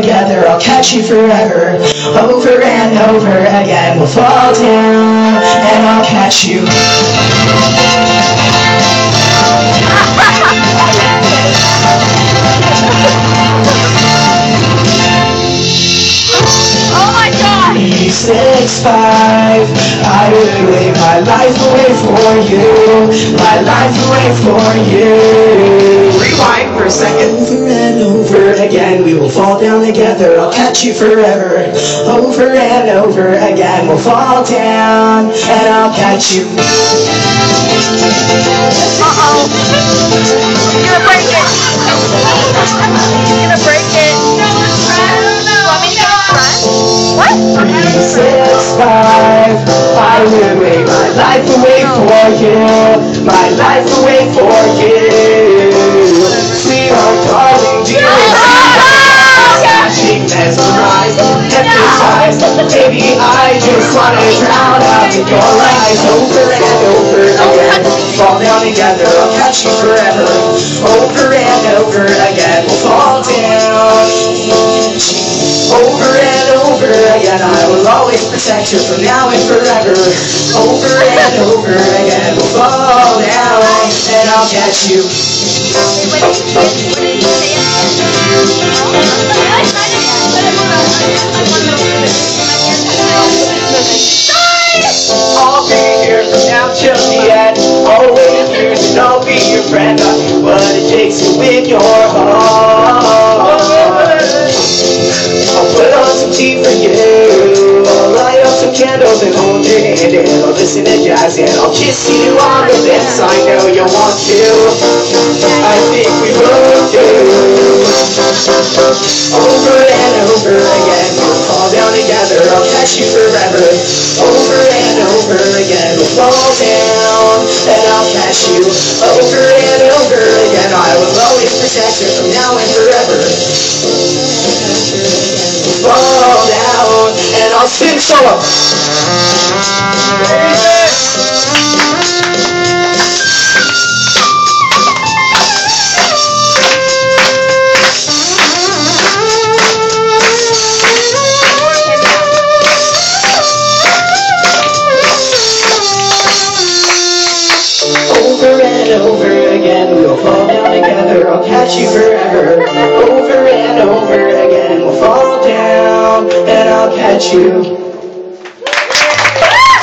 together, I'll catch you forever. Over and over again, we'll fall down, and I'll catch you. Oh my god! Six five, I would wave my life away for you, my life away for you. We will fall down together. I'll catch you forever. Over and over again, we'll fall down, and I'll catch you. Uh-oh. He's gonna break it. He's gonna break it. Want me to? What? Six five, I would wave my life away for you, my life away for you. Baby, I just wanna drown out in your eyes over and over again. Fall down together, I'll catch you forever. Over and over again, we'll fall down. Over and over again, I will always protect you from now and forever. Over and over again, we'll fall down, and I'll catch you. What did he say? What it takes to win your heart. I'll put on some tea for you. I'll light up some candles and hold your hand and I'll listen to jazz and I'll kiss you on the lips. I know you want to. I think we both do. Over and over again, we'll fall down together. I'll catch you forever. Over and over again, we'll fall down and I'll catch you. Over always from now and forever. Fall down and I'll spin solo. Together. I'll catch you forever. Over and over again, we'll fall down, and I'll catch you.